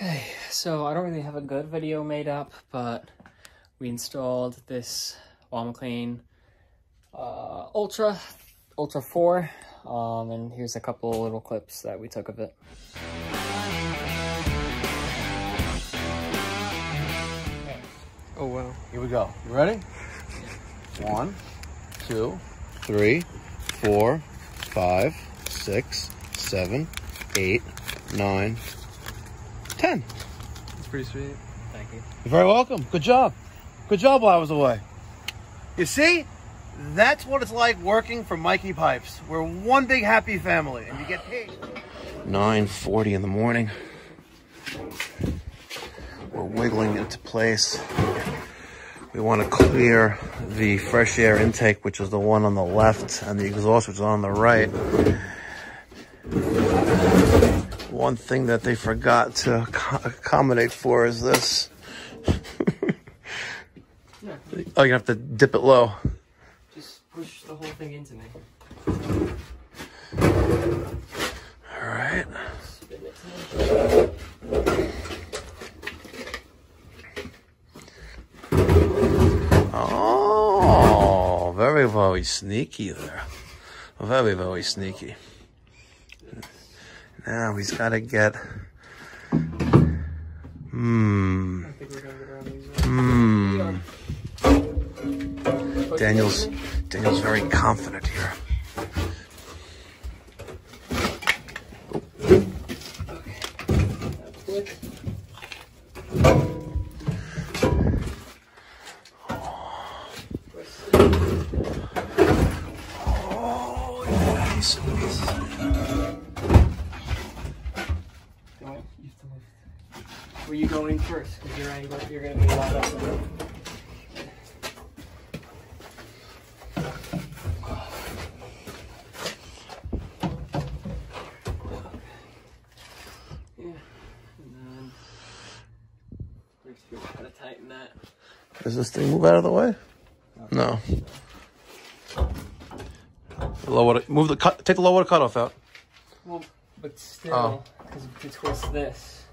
Okay, so I don't really have a good video made up, but we installed this Weil-McLain uh, Ultra, Ultra 4, um, and here's a couple little clips that we took of it. Oh wow. Here we go. You ready? One, two, three, four, five, six, seven, eight, nine, ten. It's pretty sweet. Thank you. You're very welcome. Good job. Good job while I was away. You see? That's what it's like working for Mikey Pipes. We're one big happy family and you get paid. 9.40 in the morning. We're wiggling into place. We want to clear the fresh air intake, which is the one on the left, and the exhaust, which is on the right. One thing that they forgot to accommodate for is this. oh, you have to dip it low. Just push the whole thing into me. All right. Spin it to me. Oh, very, very sneaky there. Very, very sneaky. Now he's got to get. Hmm. I think we're gonna get around these. Hmm. Daniel's. Daniel's very confident here. Have to lift. Where you going first? Because your angle, you're gonna be a lot up. there. Yeah, and then we just gotta tighten that. Does this thing move out of the way? No. Lower it. Move the cut. Take the lower cutoff out. Well, but still, Oh. because if you twist this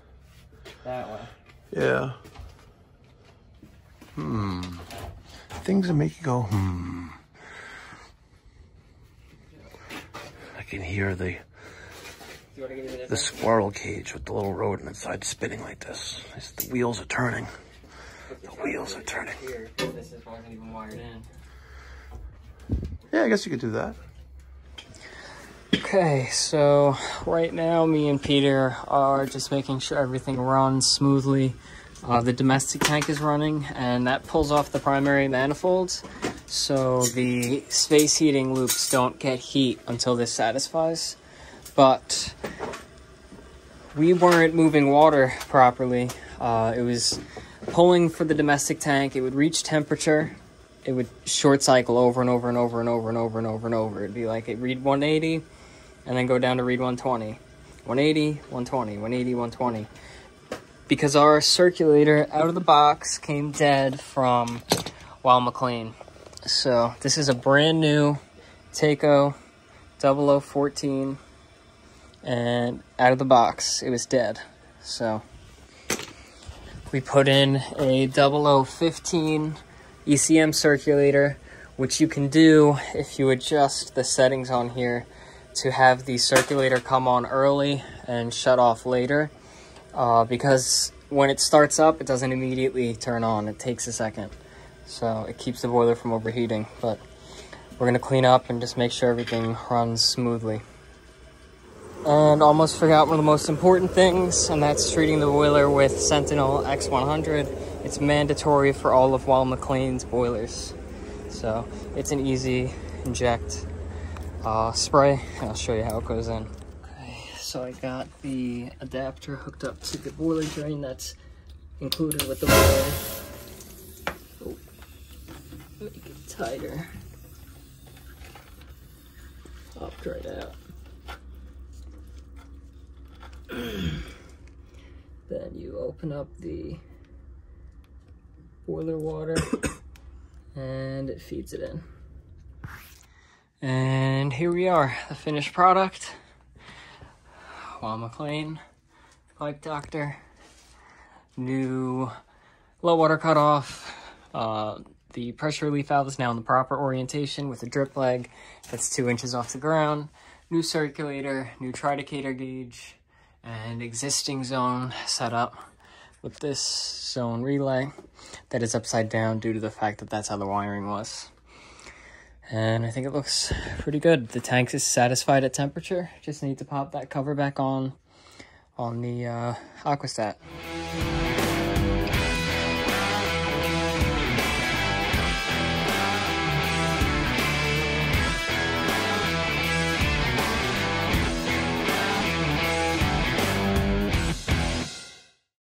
that way. Yeah. Hmm. Things that make you go, hmm. I can hear the Do you want to give me that? the squirrel cage with the little rodent inside spinning like this. It's- the wheels are turning. The wheels are turning. Here, 'cause this is even wired in. Yeah, I guess you could do that. Okay, so right now me and Peter are just making sure everything runs smoothly. Uh, the domestic tank is running, and that pulls off the primary manifolds, so the space heating loops don't get heat until this satisfies. But we weren't moving water properly. Uh, it was pulling for the domestic tank. It would reach temperature. It would short cycle over and over and over and over and over and over and over. It'd be like it read 180 and then go down to read 120. 180, 120, 180, 120. Because our circulator out of the box came dead from Weil-McLain. So this is a brand new Taco 0014 and out of the box it was dead. So we put in a 0015 ECM circulator, which you can do if you adjust the settings on here to have the circulator come on early and shut off later. Uh, because when it starts up, it doesn't immediately turn on. It takes a second. So it keeps the boiler from overheating. But we're to clean up and just make sure everything runs smoothly. And almost forgot one of the most important things, and that's treating the boiler with Sentinel X100. It's mandatory for all of Weil-McLain's boilers. So it's an easy inject uh, spray, and I'll show you how it goes in. Okay, so I got the adapter hooked up to the boiler drain that's included with the boiler. Oh, make it tighter. Popped right out. then you open up the boiler water and it feeds it in. And here we are, the finished product. Weil McLain, Pipe Doctor. new low water cutoff. Uh, the pressure relief valve is now in the proper orientation with a drip leg that's two inches off the ground. New circulator, new tridicator gauge, and existing zone set up with this zone relay that is upside down due to the fact that that's how the wiring was. And I think it looks pretty good. The tank is satisfied at temperature. Just need to pop that cover back on on the uh, Aquastat.